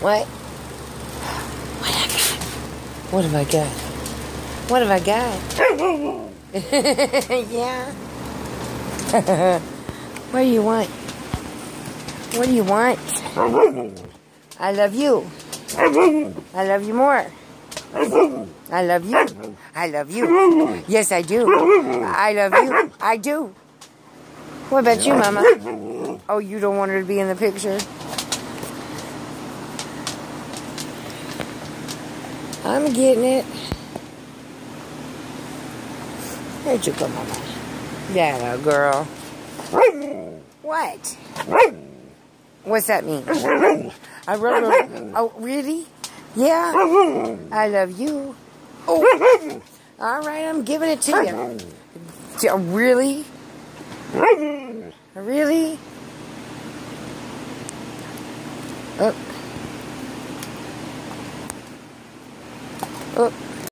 What? What have I got? What have I got? yeah. what do you want? What do you want? I love you. I love you more. I love you. I love you. Yes, I do. I love you. I do. What about you, Mama? Oh, you don't want her to be in the picture? I'm getting it. Where'd you go, Mama? Yeah, girl. What? What's that mean? I run. Oh, really? Yeah. I love you. Oh. All right, I'm giving it to you. Oh, really? Really? Oh. Oh.